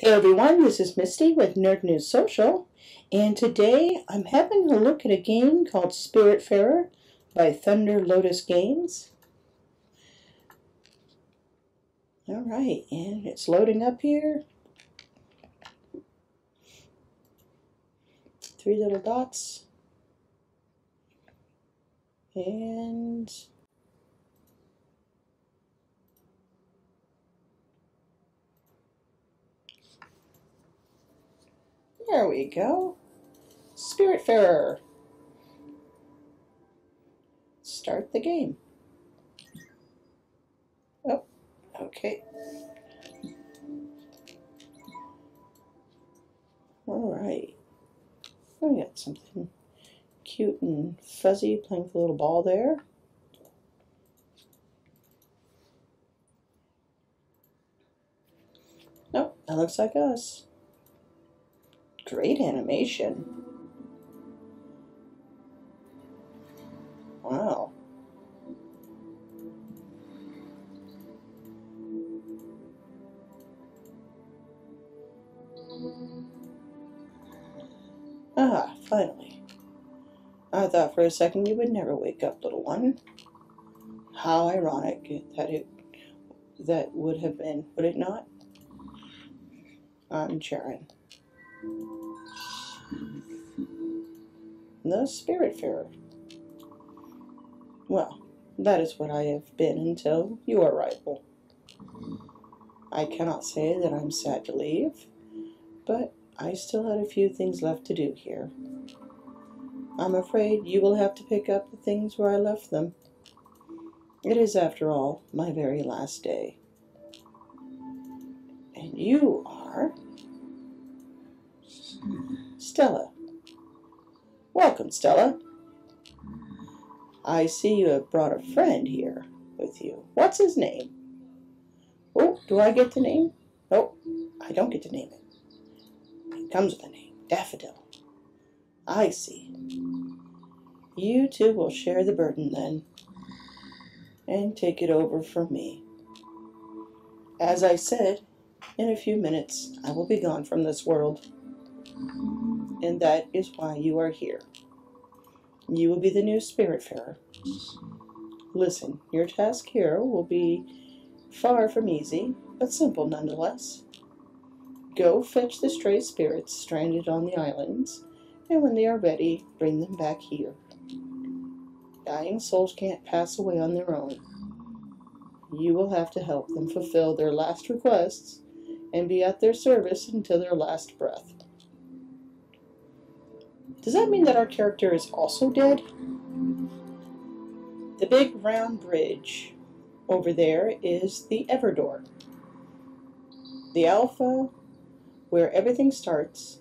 Hey everyone, this is Misty with Nerd News Social, and today I'm having a look at a game called Spiritfarer by Thunder Lotus Games. Alright, and it's loading up here. Three little dots. And There we go. Spiritfarer. Start the game. Oh, okay. All right. I got something cute and fuzzy playing with a little ball there. Nope, that looks like us. Great animation. Wow. Ah, finally. I thought for a second you would never wake up, little one. How ironic that it that would have been, would it not? I'm Charon. The Spiritfarer. Well, that is what I have been until your arrival. I cannot say that I'm sad to leave, but I still had a few things left to do here. I'm afraid you will have to pick up the things where I left them. It is, after all, my very last day. And you are Stella. Welcome, Stella. I see you have brought a friend here with you. What's his name? Oh, do I get to name? Oh, I don't get to name it. It comes with a name. Daffodil. I see. You two will share the burden then, and take it over from me. As I said, in a few minutes I will be gone from this world and that is why you are here. You will be the new Spiritfarer. Listen, your task here will be far from easy, but simple nonetheless. Go fetch the stray spirits stranded on the islands, and when they are ready, bring them back here. Dying souls can't pass away on their own. You will have to help them fulfill their last requests and be at their service until their last breath. Does that mean that our character is also dead? The big round bridge over there is the Everdoor. The Alpha, where everything starts,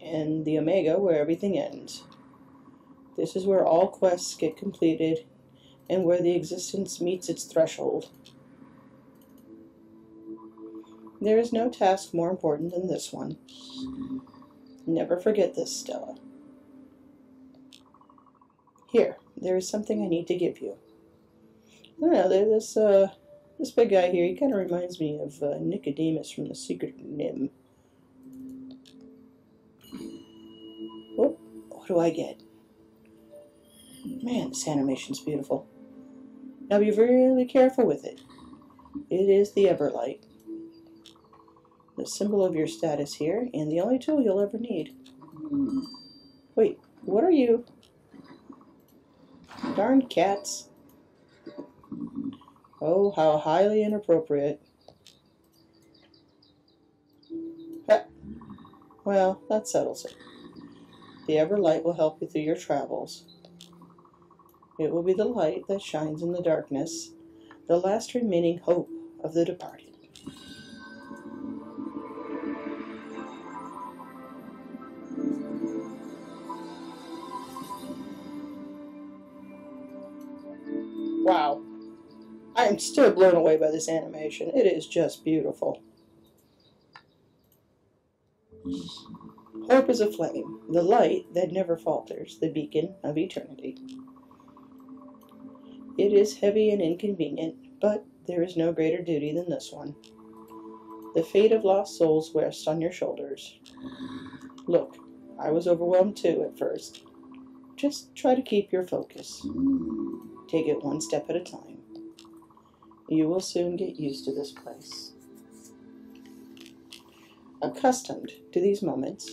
and the Omega, where everything ends. This is where all quests get completed and where the existence meets its threshold. There is no task more important than this one. Never forget this, Stella. Here, there is something I need to give you. I know, this, uh, this big guy here, he kind of reminds me of uh, Nicodemus from The Secret NIMH. Whoop, what do I get? Man, this animation's beautiful. Now be really careful with it. It is the Everlight. The symbol of your status here, and the only tool you'll ever need. Wait, what are you? Darn cats. Oh, how highly inappropriate. Well, that settles it. The Everlight will help you through your travels. It will be the light that shines in the darkness, the last remaining hope of the departed. Wow. I am still blown away by this animation. It is just beautiful. Hope is a flame, the light that never falters, the beacon of eternity. It is heavy and inconvenient, but there is no greater duty than this one. The fate of lost souls rests on your shoulders. Look, I was overwhelmed too at first. Just try to keep your focus. Take it one step at a time. You will soon get used to this place. Accustomed to these moments,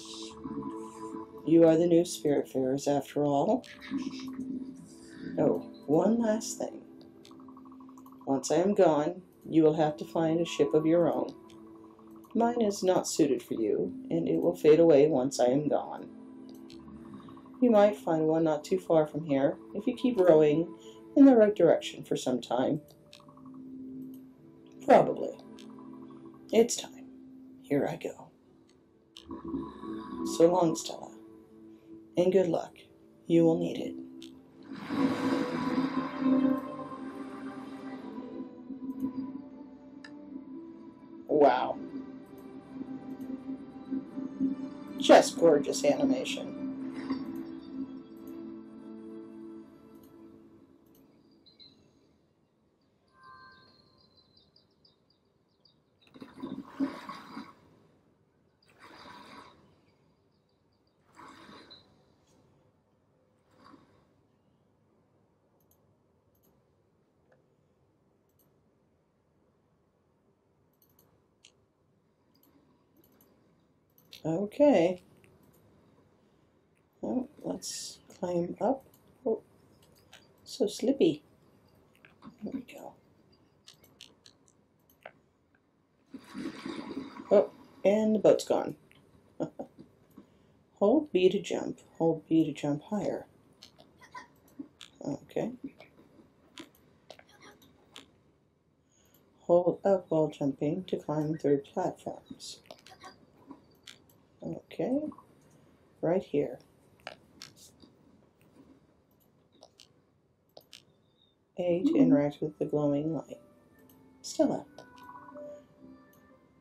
you are the new Spiritfarers after all. Oh, one last thing. Once I am gone, you will have to find a ship of your own. Mine is not suited for you, and it will fade away once I am gone. You might find one not too far from here if you keep rowing in the right direction for some time. Probably. It's time. Here I go. So long, Stella. And good luck. You will need it. Wow. Just gorgeous animation. Okay. Well, let's climb up. Oh, so slippy. There we go. Oh, and the boat's gone. Hold B to jump. Hold B to jump higher. Okay. Hold up while jumping to climb through platforms. Okay, right here. A to interact with the glowing light. Stella,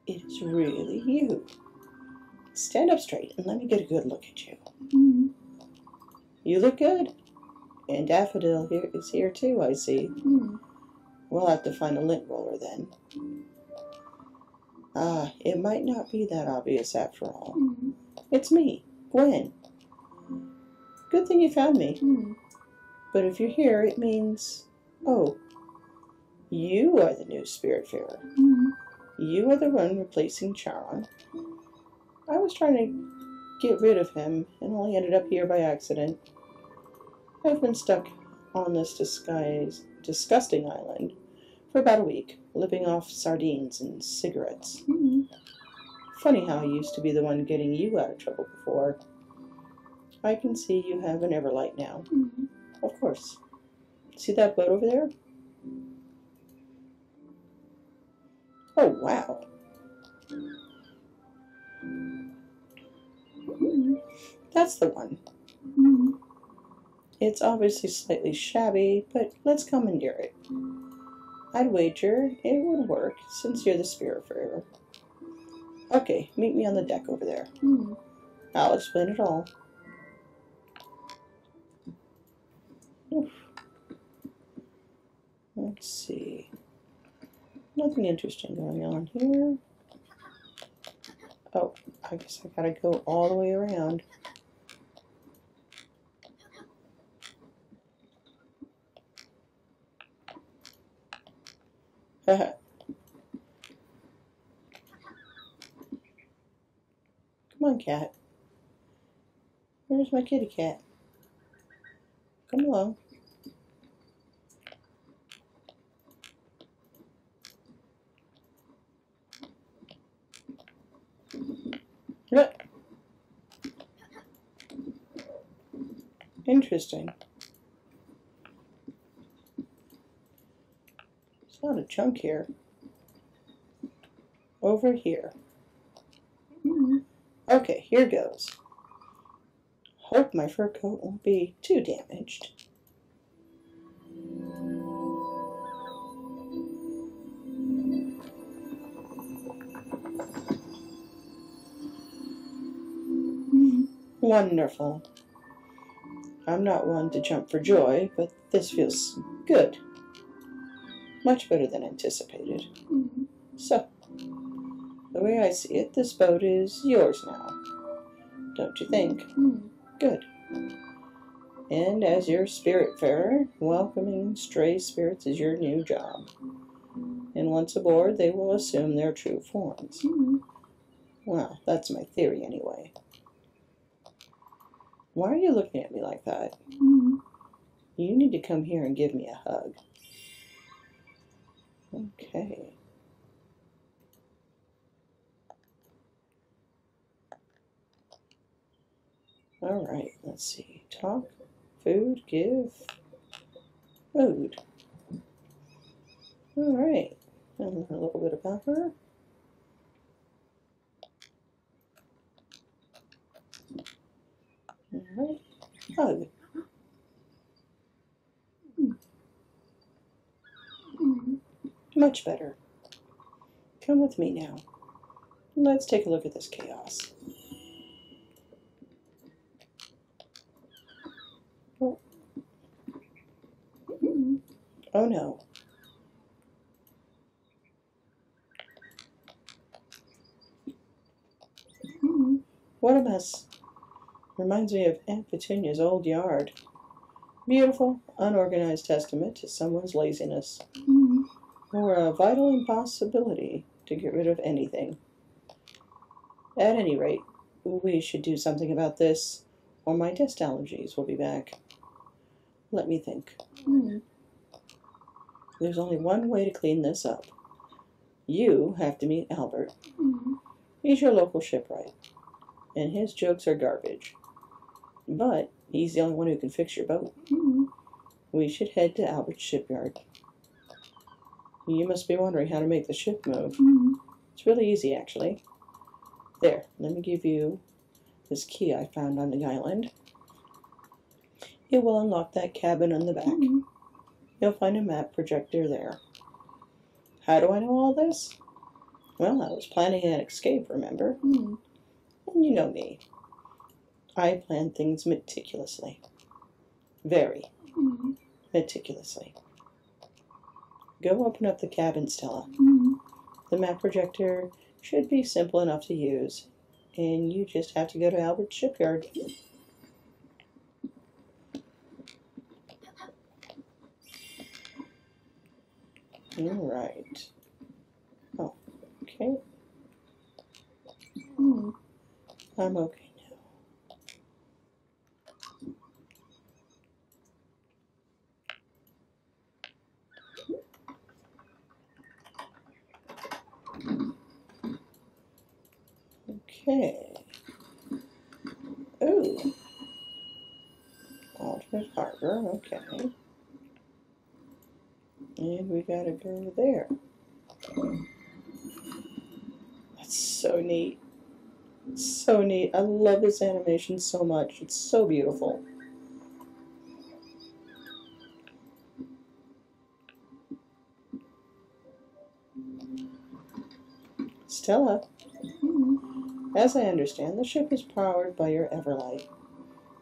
it is really you. Stand up straight and let me get a good look at you. Mm-hmm. You look good. And Daffodil here is here too, I see. Mm-hmm. We'll have to find a lint roller then. Ah, it might not be that obvious after all. Mm-hmm. It's me, Gwen. Good thing you found me. Mm-hmm. But if you're here, it means, oh, you are the new Spiritfarer. Mm-hmm. You are the one replacing Charon. I was trying to get rid of him and only ended up here by accident. I've been stuck on this disguise, disgusting island for about a week, living off sardines and cigarettes. Mm-hmm. Funny how I used to be the one getting you out of trouble before. I can see you have an Everlight now. Mm-hmm. Of course. See that boat over there? Oh, wow. Mm-hmm. That's the one. Mm-hmm. It's obviously slightly shabby, but let's commandeer it. I'd wager it would work since you're the Spiritfarer. Okay, meet me on the deck over there. Mm-hmm. I'll explain it all. Oof. Let's see. Nothing interesting going on here. Oh, I guess I gotta go all the way around. Come on, cat. Where's my kitty cat? Come along. Interesting. Not a chunk here. Over here. Mm-hmm. Okay, here goes. Hope my fur coat won't be too damaged. Mm-hmm. Wonderful. I'm not one to jump for joy, but this feels good. Much better than anticipated. Mm-hmm. So, the way I see it, this boat is yours now. Don't you think? Mm. Good. And as your spirit spiritfarer, welcoming stray spirits is your new job. And once aboard, they will assume their true forms. Mm. Well, that's my theory anyway. Why are you looking at me like that? You need to come here and give me a hug. Okay. All right, let's see. Talk, food, give, food. All right, and a little bit about her. All right, hug. Mm. Much better. Come with me now. Let's take a look at this chaos. Oh no. What a mess. Reminds me of Aunt Petunia's old yard. Beautiful, unorganized testament to someone's laziness, Mm. Or a vital impossibility to get rid of anything. At any rate, we should do something about this, or my dust allergies will be back. Let me think. Mm. There's only one way to clean this up. You have to meet Albert. Mm. He's your local shipwright, and his jokes are garbage. But he's the only one who can fix your boat. Mm. We should head to Albert's shipyard. You must be wondering how to make the ship move. Mm. It's really easy, actually. There, let me give you this key I found on the island. It will unlock that cabin on the back. Mm. You'll find a map projector there. How do I know all this? Well, I was planning an escape, remember? Mm. And you know me. I plan things meticulously. Very Mm. meticulously. Go open up the cabin, Stella. Mm. The map projector should be simple enough to use, and you just have to go to Albert's shipyard. All right. Oh, okay. Mm. I'm okay now. Okay. Ooh. Alternate harbor, okay. And we gotta go there. That's so neat. So neat. I love this animation so much. It's so beautiful. Stella. As I understand, the ship is powered by your Everlight.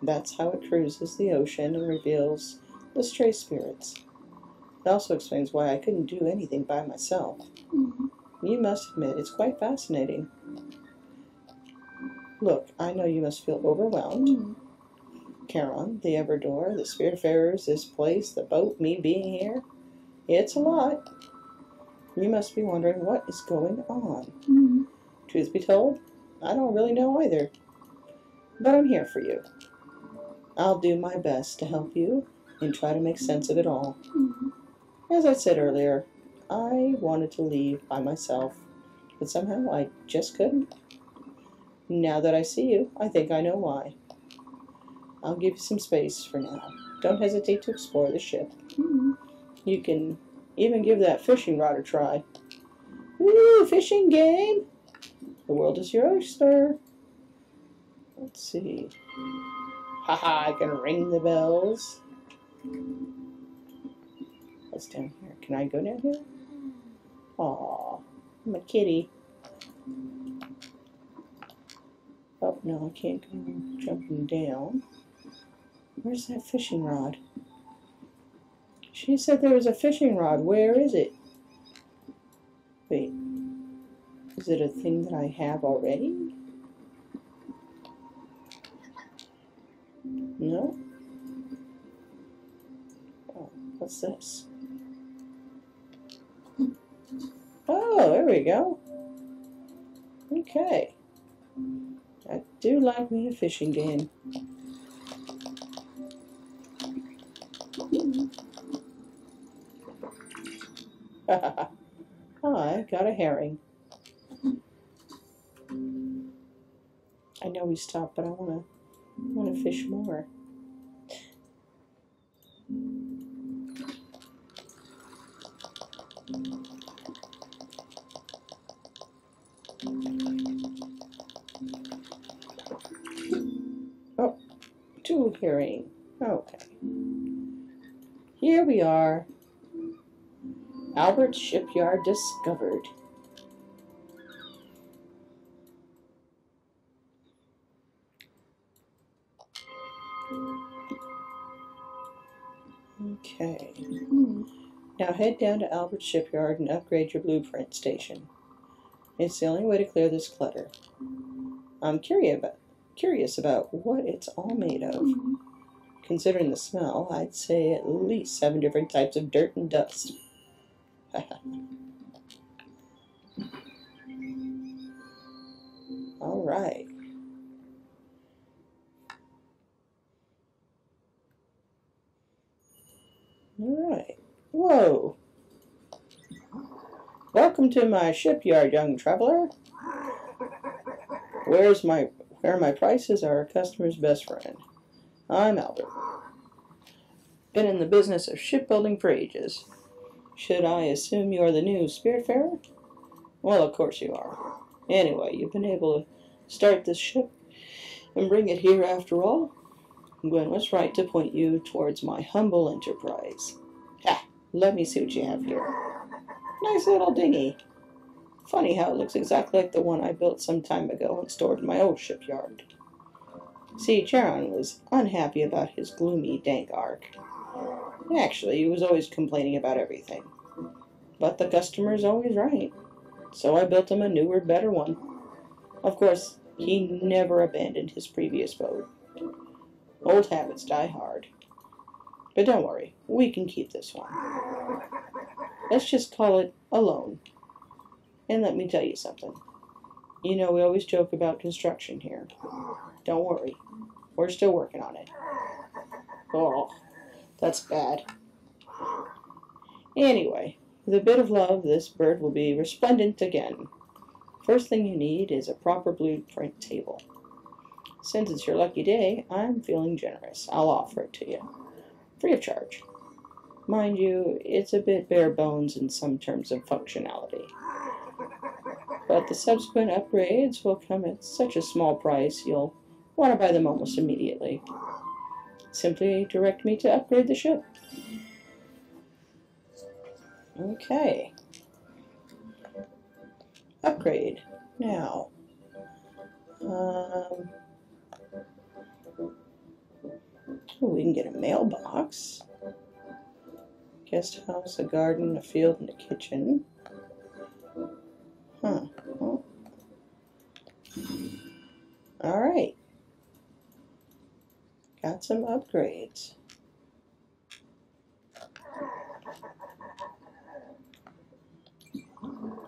That's how it cruises the ocean and reveals the stray spirits. It also explains why I couldn't do anything by myself. Mm. You must admit it's quite fascinating. Look, I know you must feel overwhelmed. Mm. Charon, the Everdoor, the Spiritfarers, this place, the boat, me being here. It's a lot. You must be wondering what is going on. Mm. Truth be told, I don't really know either. But I'm here for you. I'll do my best to help you and try to make sense of it all. Mm. As I said earlier, I wanted to leave by myself, but somehow I just couldn't. Now that I see you, I think I know why. I'll give you some space for now. Don't hesitate to explore the ship. Mm. You can even give that fishing rod a try. Woo, fishing game! The world is your oyster. Let's see. Haha, I can ring the bells. What's down here? Can I go down here? Aw, I'm a kitty. Oh, no, I can't go jumping down. Where's that fishing rod? She said there was a fishing rod. Where is it? Wait. Is it a thing that I have already? No? Oh, what's this? Oh, there we go. Okay. I do like me a fishing game. oh, I got a herring. I know we stopped, but I wanna wanna fish more. Oh, two herring. Okay. Here we are. Albert Shipyard discovered. Okay. Mhm. Now head down to Albert Shipyard and upgrade your blueprint station. It's the only way to clear this clutter. I'm curious about, curious about what it's all made of. Mhm. Considering the smell, I'd say at least seven different types of dirt and dust. all right. All right. Whoa. Welcome to my shipyard, young traveler. Where's my where my prices are a customer's best friend. I'm Albert. Been in the business of shipbuilding for ages. Should I assume you're the new Spiritfarer? Well, of course you are. Anyway, you've been able to start this ship and bring it here after all. Gwen was right to point you towards my humble enterprise. Ha! Let me see what you have here. Nice little dinghy. Funny how it looks exactly like the one I built some time ago and stored in my old shipyard. See, Charon was unhappy about his gloomy, dank ark. Actually, he was always complaining about everything. But the customer's always right. So I built him a newer, better one. Of course, he never abandoned his previous boat. Old habits die hard. But don't worry, we can keep this one. Let's just call it alone. And let me tell you something. You know, we always joke about construction here. Don't worry, we're still working on it. Oh, that's bad. Anyway, with a bit of love, this bird will be resplendent again. First thing you need is a proper blueprint table. Since it's your lucky day, I'm feeling generous. I'll offer it to you, free of charge. Mind you, it's a bit bare bones in some terms of functionality. But the subsequent upgrades will come at such a small price you'll want to buy them almost immediately. Simply direct me to upgrade the ship. Okay. Upgrade. Now. Um, oh, we can get a mailbox. Guest house, a garden, a field, and a kitchen. Huh. Well. All right. Got some upgrades.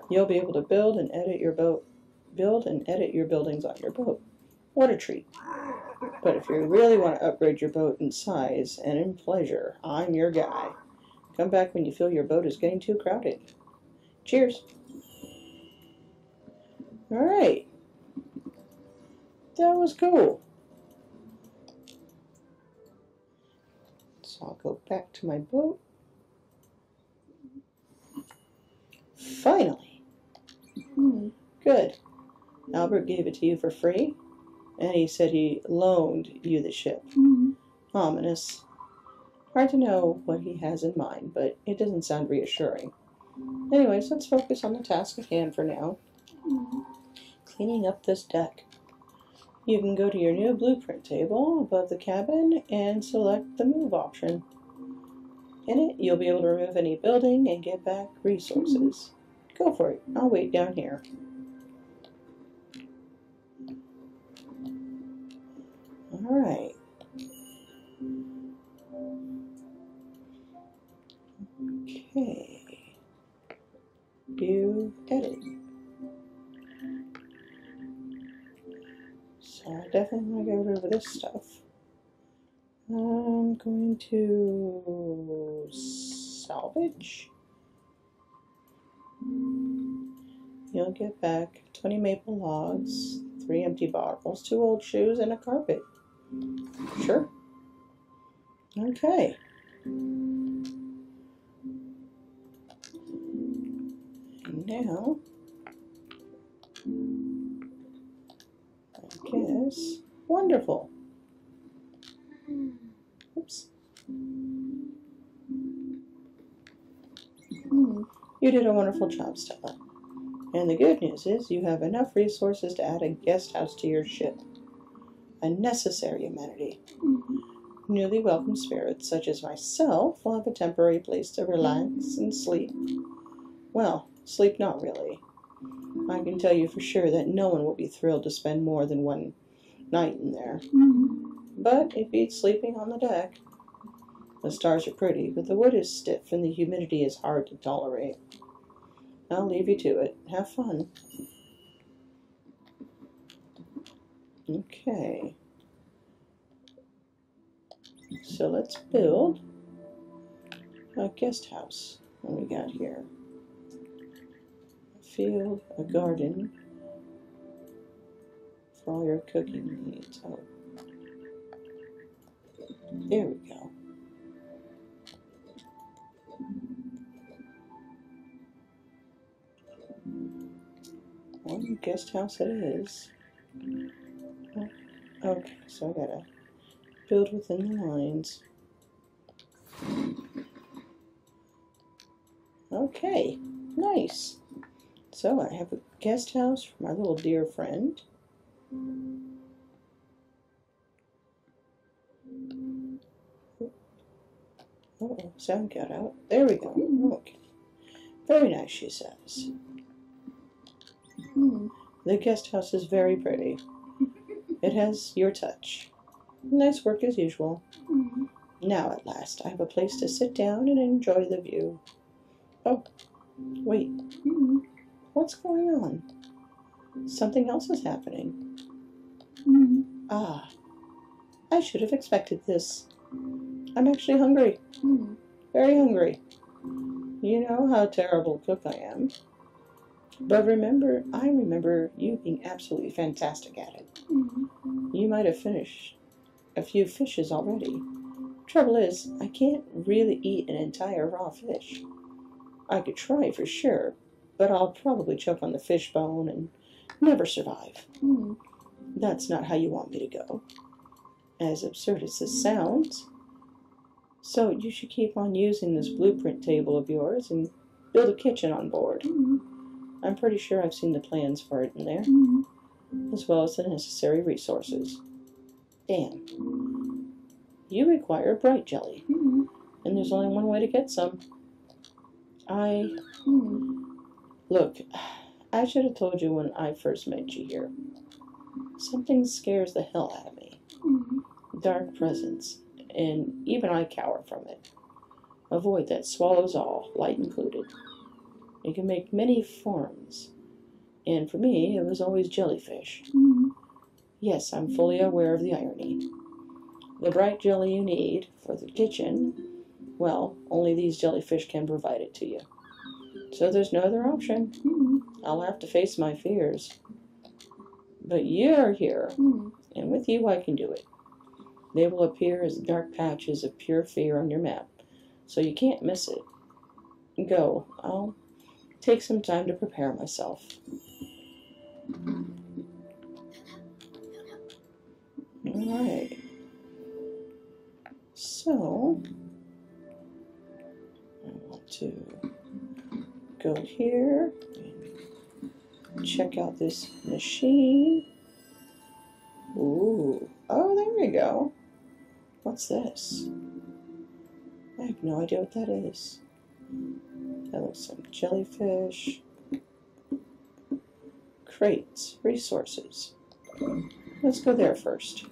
You'll be able to build and edit your boat, build and edit your buildings on your boat. What a treat. But if you really want to upgrade your boat in size and in pleasure, I'm your guy. Come back when you feel your boat is getting too crowded. Cheers. All right. That was cool. So I'll go back to my boat. Finally. Mhm. Good. Albert gave it to you for free, and he said he loaned you the ship. Mhm. Ominous. Hard to know what he has in mind, but it doesn't sound reassuring. Anyways, let's focus on the task at hand for now Mhm. cleaning up this deck. You can go to your new blueprint table above the cabin and select the move option. In it, you'll be able to remove any building and get back resources. Go for it. I'll wait down here. right. Okay. You edit. So I definitely want to get rid of this stuff. I'm going to salvage. You'll get back 20 maple logs, 3 empty bottles, 2 old shoes, and a carpet. Sure. Okay. And now, I guess, wonderful. Oops. You did a wonderful job, Stella. And the good news is you have enough resources to add a guest house to your ship. A necessary amenity. Hmm. Newly welcomed spirits, such as myself, will have a temporary place to relax and sleep. Well, sleep not really. I can tell you for sure that no one will be thrilled to spend more than one night in there. Hmm. But it beats sleeping on the deck. The stars are pretty, but the wood is stiff and the humidity is hard to tolerate. I'll leave you to it. Have fun. Okay. So let's build a guest house. What we got here? A field, a garden for all your cooking needs. Oh. There we go. One guest house it is. Okay, so I gotta build within the lines. Okay, nice. So I have a guest house for my little dear friend. Oh, sound got out. There we go. Okay. Very nice, she says. The guest house is very pretty. It has your touch. Nice work as usual. Hmm. Now, at last, I have a place to sit down and enjoy the view. Oh, wait, Hmm. what's going on? Something else is happening. Hmm. Ah, I should have expected this. I'm actually hungry. Hmm. Very hungry. You know how terrible a cook I am. But remember, I remember you being absolutely fantastic at it. You might have finished a few fishes already. Trouble is, I can't really eat an entire raw fish. I could try for sure, but I'll probably choke on the fish bone and never survive. Hmm. That's not how you want me to go. As absurd as this sounds. So you should keep on using this blueprint table of yours and build a kitchen on board. Hmm. I'm pretty sure I've seen the plans for it in there, Hmm. As well as the necessary resources. Damn. You require bright jelly, Hmm. and there's only one way to get some. I. Hmm. Look, I should have told you when I first met you here. Something scares the hell out of me. Hmm. Dark presence, and even I cower from it. A void that swallows all, light included. It can make many forms, and for me, it was always jellyfish. Hmm. Yes, I'm fully aware of the irony. The bright jelly you need for the kitchen, well, only these jellyfish can provide it to you. So there's no other option. Hmm. I'll have to face my fears. But you're here, Hmm. and with you I can do it. They will appear as dark patches of pure fear on your map, so you can't miss it. Go. I'll take some time to prepare myself. Alright. So, I want to go here and check out this machine. Ooh. Oh, there we go. What's this? I have no idea what that is. That looks like jellyfish. Crates, resources. Let's go there first.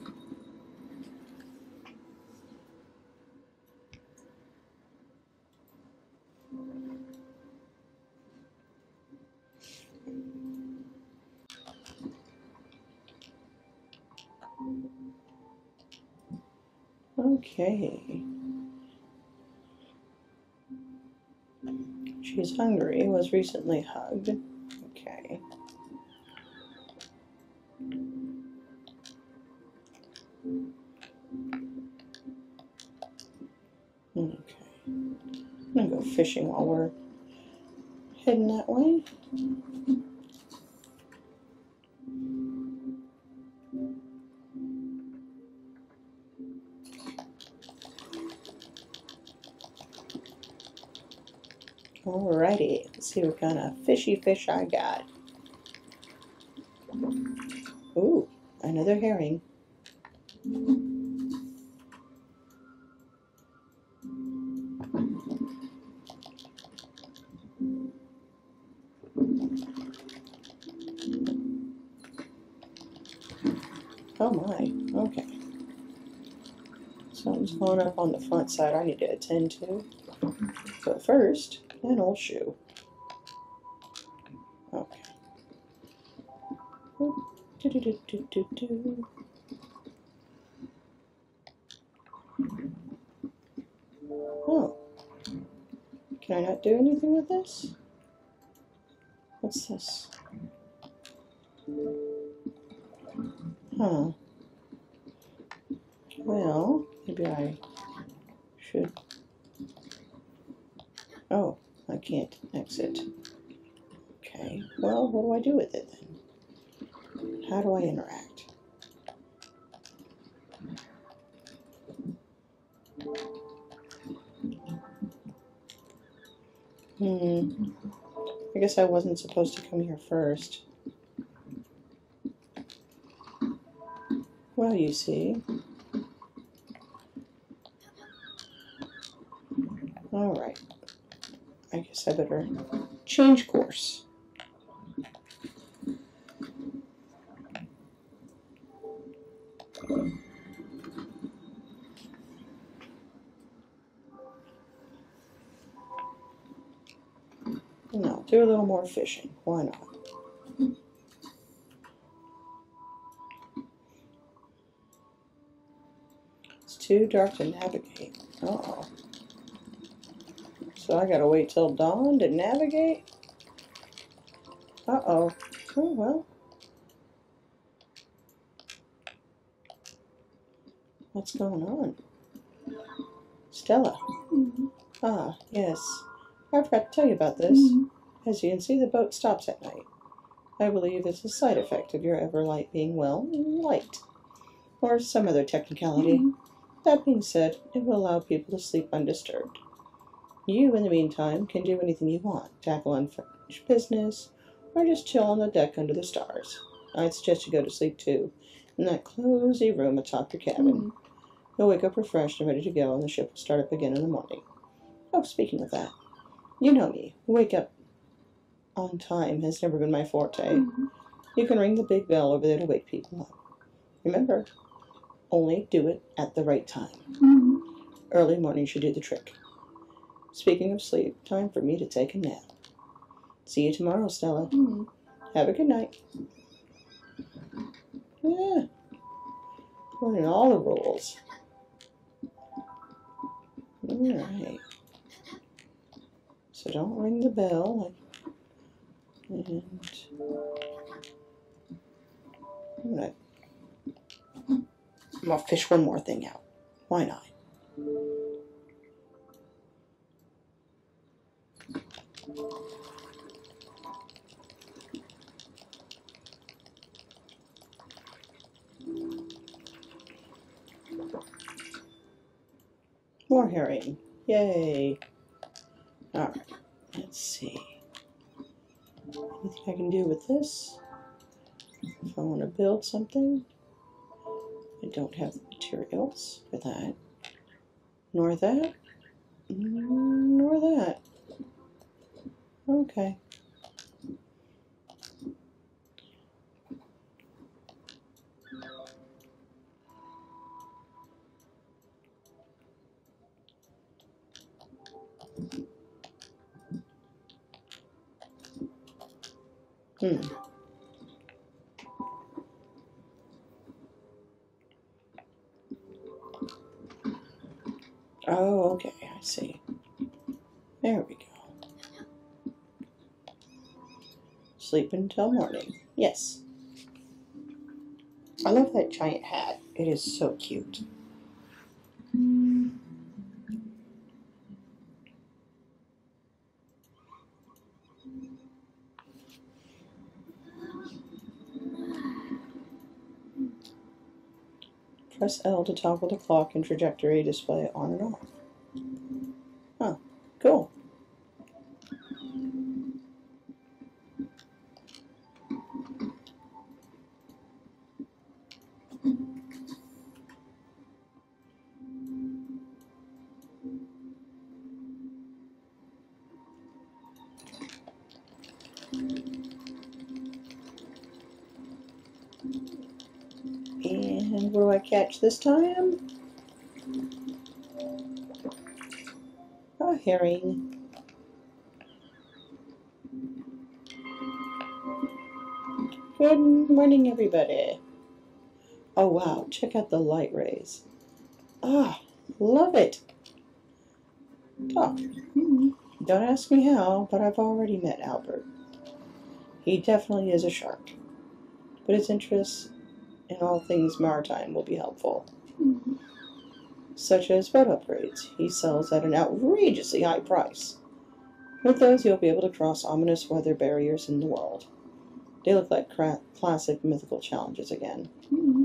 Okay. She's hungry, was recently hugged. Fishing while we're heading that way. Alrighty, let's see what kind of fishy fish I got. Ooh, another herring. Oh my, okay. Something's going up on the front side I need to attend to. But first, an old shoe. Okay. Do, do, do, do, do, do. Oh. Can I not do anything with this? What's this? Huh. Well, maybe I should. Oh, I can't exit. Okay, well, what do I do with it then? How do I interact? Hmm. I guess I wasn't supposed to come here first. Well, you see. All right. I guess I better change course. No, do a little more fishing. Why not? Too dark to navigate. Uh oh. So I gotta wait till dawn to navigate? Uh oh. Oh well. What's going on? Stella. Mhm. Ah, yes. I forgot to tell you about this. Mhm. As you can see, the boat stops at night. I believe it's a side effect of your Everlight being, well, light. Or some other technicality. Mhm. That being said, it will allow people to sleep undisturbed. You, in the meantime, can do anything you want tackle unfinished business, or just chill on the deck under the stars. I'd suggest you go to sleep too, in that cozy room atop your cabin. Mhm. You'll wake up refreshed and ready to go, and the ship will start up again in the morning. Oh, speaking of that, you know me. Wake up on time has never been my forte. Mhm. You can ring the big bell over there to wake people up. Remember, only do it at the right time. Mhm. Early morning should do the trick. Speaking of sleep, time for me to take a nap. See you tomorrow, Stella. Mhm. Have a good night. Yeah. Learning all the rules. Alright. So don't ring the bell. And I'm gonna, I'm gonna fish one more thing out. Why not? More herring. Yay. Alright, let's see. Anything I can do with this? If I want to build something, don't have materials for that. Nor that. mm, Nor that. Okay. Hmm. Oh, okay, See. There we go. Sleep until morning. Yes. I love that giant hat. It is so cute. Press L to toggle the clock and trajectory display on and off. Cool. And what do I catch this time? Herring. Good morning, everybody. Oh, wow, check out the light rays. Ah, love it. Talk. Don't ask me how, but I've already met Albert. He definitely is a shark, but his interests in all things maritime will be helpful, such as boat upgrades he sells at an outrageously high price. With those, you'll be able to cross ominous weather barriers in the world. They look like cra- classic mythical challenges again. Mm-hmm.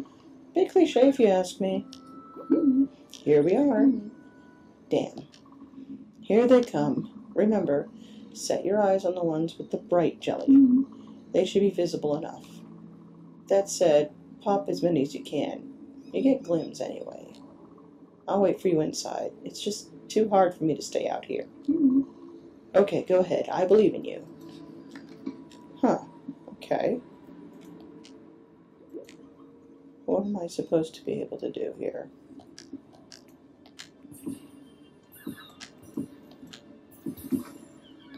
Big cliche if you ask me. Mm-hmm. Here we are. Mm-hmm. Damn. Here they come. Remember, set your eyes on the ones with the bright jelly. They should be visible enough. That said, pop as many as you can. You get glims anyway. I'll wait for you inside. It's just too hard for me to stay out here. Mm-hmm. Okay, go ahead. I believe in you. Huh. Okay. What am I supposed to be able to do here?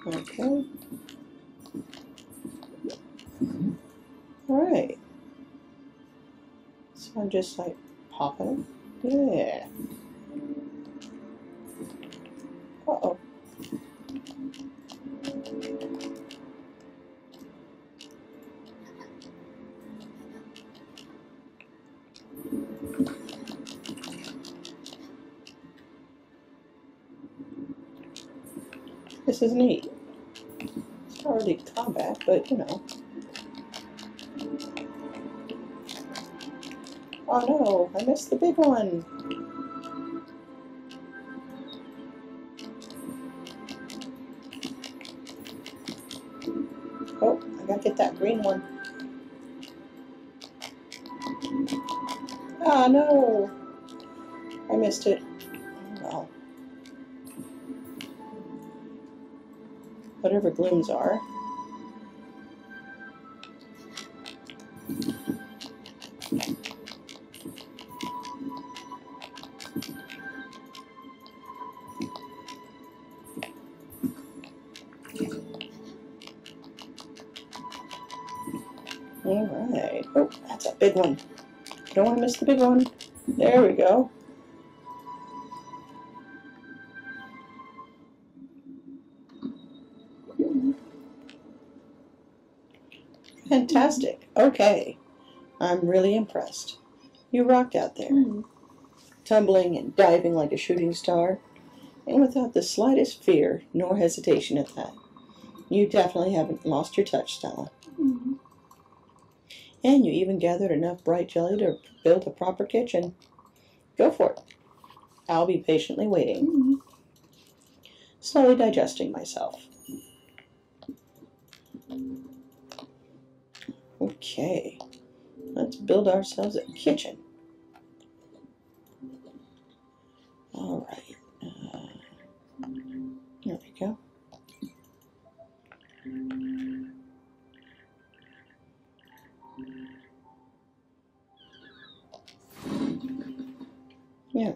Okay. Alright. So I'm just like popping. Yeah. Uh oh. This is neat. It's not really combat, but you know. Oh no, I missed the big one. Green one. Ah no, I missed it. Well. Whatever glooms are. Alright. Oh, that's a big one. Don't want to miss the big one. There we go. Fantastic. Okay. I'm really impressed. You rocked out there, hmm. tumbling and diving like a shooting star, and without the slightest fear nor hesitation at that. You definitely haven't lost your touch, Stella. Hmm. And you even gathered enough bright jelly to build a proper kitchen. Go for it. I'll be patiently waiting, slowly digesting myself. Okay, let's build ourselves a kitchen. All right, uh, there we go. Yeah.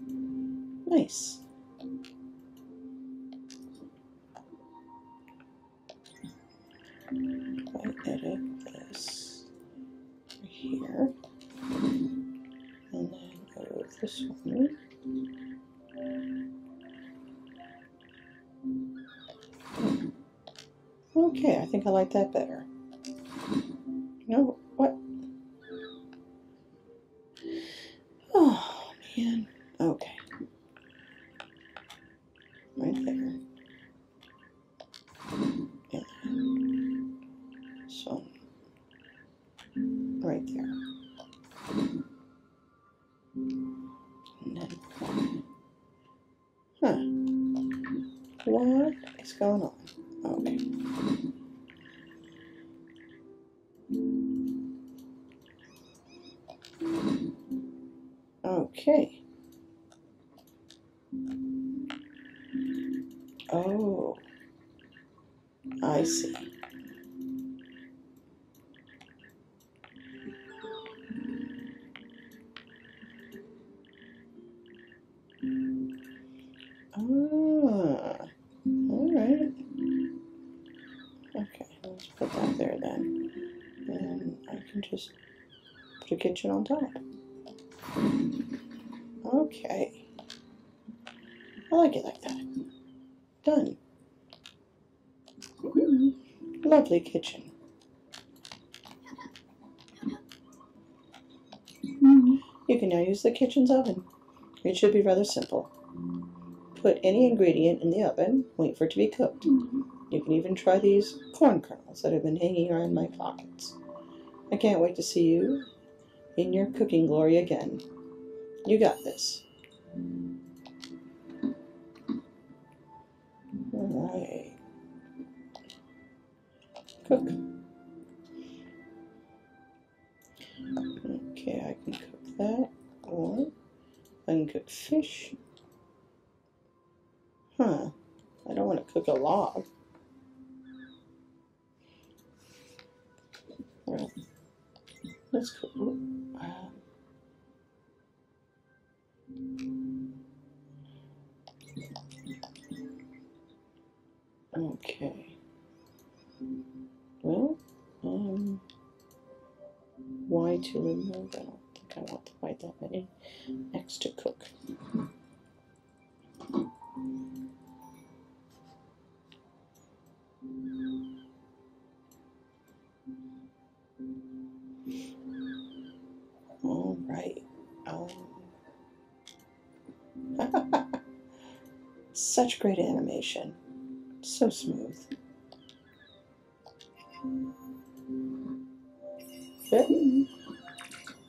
we are. Nice. I edit this here. And then go with this one. Okay, I think I like that better. No, on top. Okay. I like it like that. Done. Lovely kitchen. You can now use the kitchen's oven. It should be rather simple. Put any ingredient in the oven, wait for it to be cooked. You can even try these corn kernels that have been hanging around my pockets. I can't wait to see you in your cooking glory again. You got this. Alright. Cook. Okay, I can cook that. Or I can cook fish. Huh. I don't want to cook a log. Well, let's. Uh, Okay. Well, um, why to remove? I don't think I want to write that many. Next to cook. All right. Um, such great animation. So smooth. Good.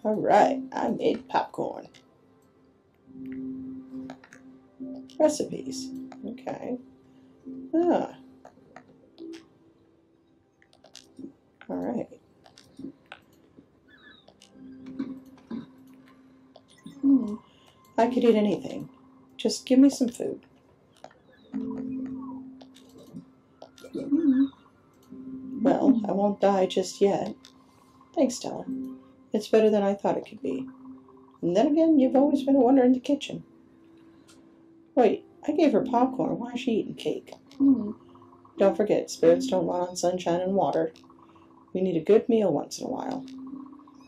All right, I made popcorn. Recipes. Okay. Ah. All right. I could eat anything. Just give me some food. Well, I won't die just yet. Thanks, Stella. It's better than I thought it could be. And then again, you've always been a wonder in the kitchen. Wait, I gave her popcorn. Why is she eating cake? Mm. Don't forget, spirits don't run on sunshine and water. We need a good meal once in a while.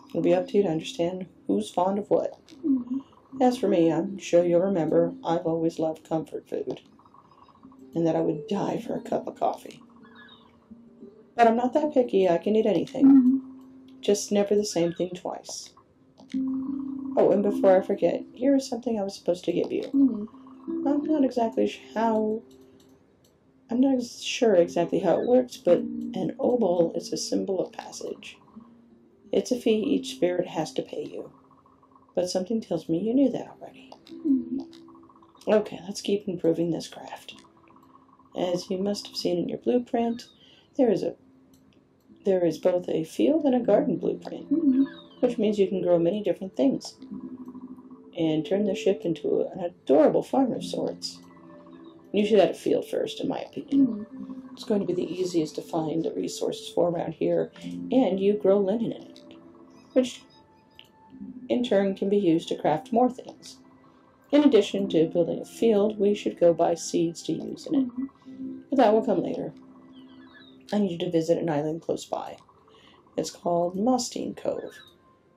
It'll be up to you to understand who's fond of what. Mm. As for me, I'm sure you'll remember I've always loved comfort food, and that I would die for a cup of coffee. But I'm not that picky, I can eat anything, Mm. just never the same thing twice. Oh, and before I forget, here is something I was supposed to give you. Mm. I'm not exactly how. I'm not sure exactly how it works, but an obol is a symbol of passage. It's a fee each spirit has to pay you. But something tells me you knew that already. Mm. Okay, let's keep improving this craft. As you must have seen in your blueprint, there is a there is both a field and a garden blueprint, Mm. which means you can grow many different things and turn the ship into an adorable farm of sorts. You should add a field first, in my opinion. Mm. It's going to be the easiest to find the resources for around here, and you grow linen in it, which in turn can be used to craft more things. In addition to building a field, we should go buy seeds to use in it, mm-hmm. but that will come later. I need you to visit an island close by. It's called Mostine Cove,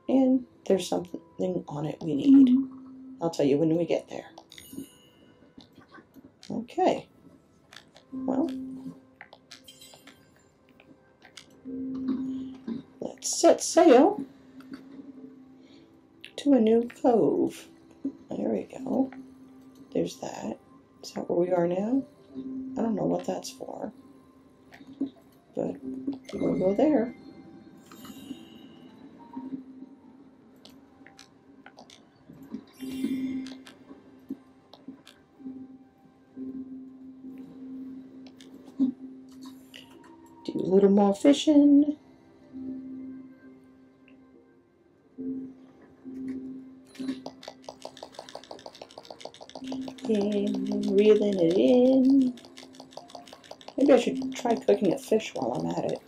and there's something on it we need. Mm-hmm. I'll tell you when we get there. Okay. Well, let's set sail to a new cove. There we go. There's that. Is that where we are now? I don't know what that's for. But we'll go there. Do a little more fishing. And reeling it in. Maybe I should try cooking a fish while I'm at it.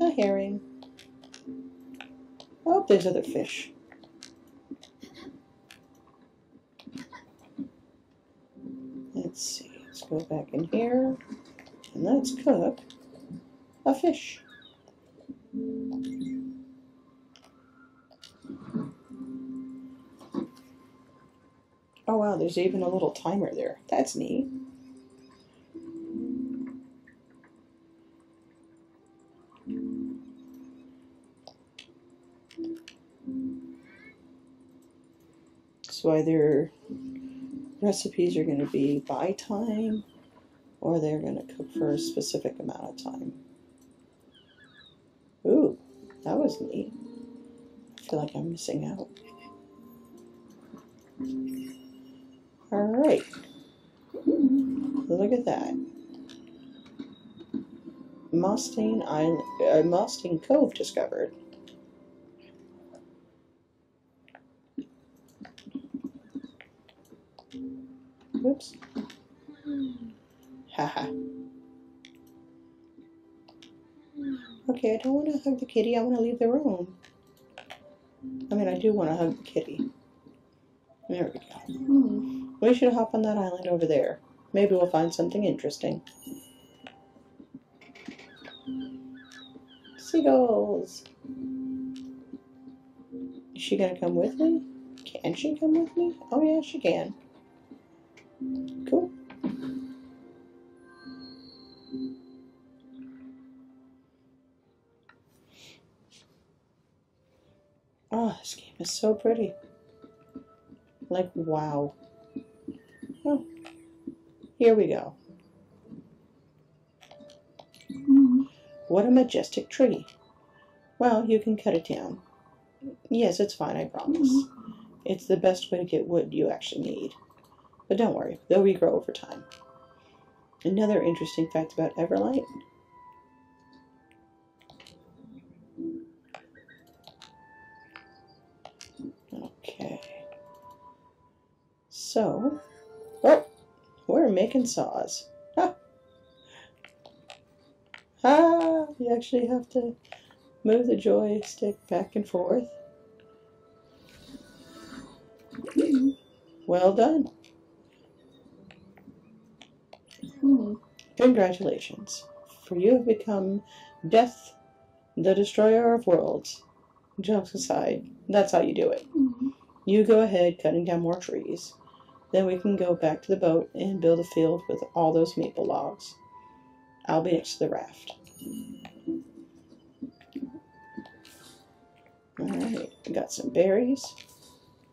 A herring. Oh, there's other fish. Let's see. Let's go back in here and let's cook a fish. There's even a little timer there. That's neat. So either recipes are going to be by time or they're going to cook for a specific amount of time. Ooh, that was neat. I feel like I'm missing out. Right. Look at that. Mostane Island, uh, Mostane Cove discovered. Whoops. Haha. okay, I don't want to hug the kitty. I want to leave the room. I mean, I do want to hug the kitty. There we go. Hmm. We should hop on that island over there. Maybe we'll find something interesting. Seagulls! Is she gonna come with me? Can she come with me? Oh yeah, she can. Cool. Oh, this game is so pretty. Like, wow. Oh, here we go. What a majestic tree. Well, you can cut it down. Yes, it's fine, I promise. It's the best way to get wood you actually need. But don't worry, they'll regrow over time. Another interesting fact about Everlight. Okay. So, oh, we're making saws. Ah. Ah, you actually have to move the joystick back and forth. Well done. Congratulations, for you have become Death, the Destroyer of Worlds. Jokes aside, that's how you do it. Hmm. You go ahead cutting down more trees. Then we can go back to the boat and build a field with all those maple logs. I'll be next to the raft. Alright, got some berries.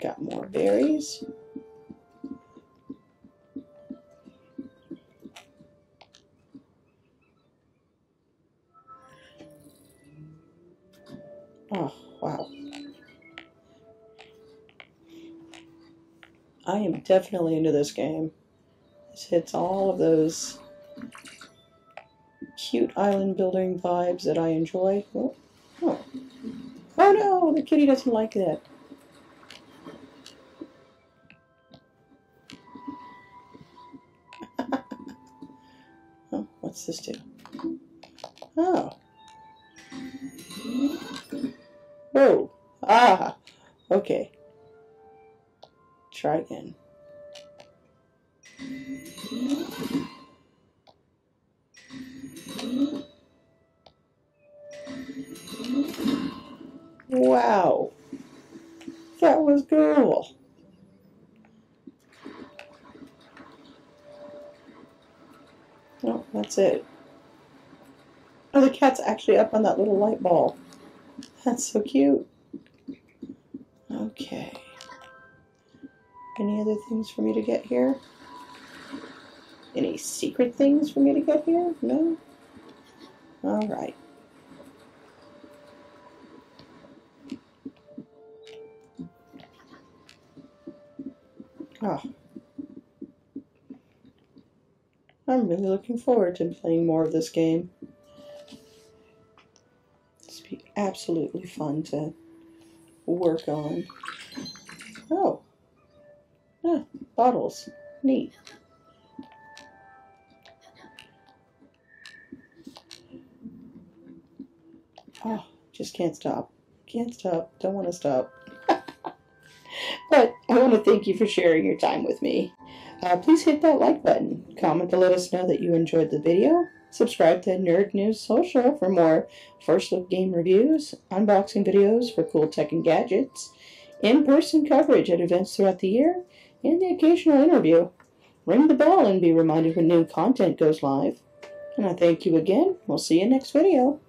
Got more berries. Oh, wow. I am definitely into this game. This hits all of those cute island building vibes that I enjoy. Oh, oh. oh no, the kitty doesn't like that. oh, what's this do? Oh. Whoa. Ah. Okay. Try again. Wow. That was cool. Oh, that's it. Oh, the cat's actually up on that little light ball. That's so cute. Okay. Any other things for me to get here? Any secret things for me to get here? No? Alright. Oh. I'm really looking forward to playing more of this game. It's be absolutely fun to work on. Oh. Bottles. Neat. Oh, just can't stop. Can't stop. Don't want to stop. but I want to thank you for sharing your time with me. Uh, please hit that like button. Comment to let us know that you enjoyed the video. Subscribe to Nerd News Social for more first look game reviews, unboxing videos for cool tech and gadgets, in person coverage at events throughout the year, and the occasional interview. Ring the bell and be reminded when new content goes live. And I thank you again. We'll see you next video.